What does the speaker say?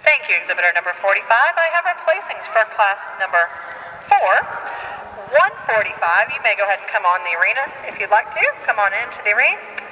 Thank you, exhibitor number 45. I have replacements for class number 4. 145, you may go ahead and come on the arena if you'd like to. Come on into the arena.